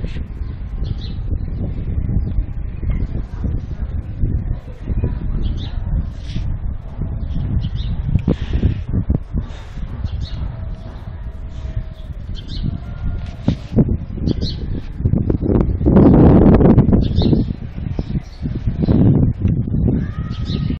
transmission.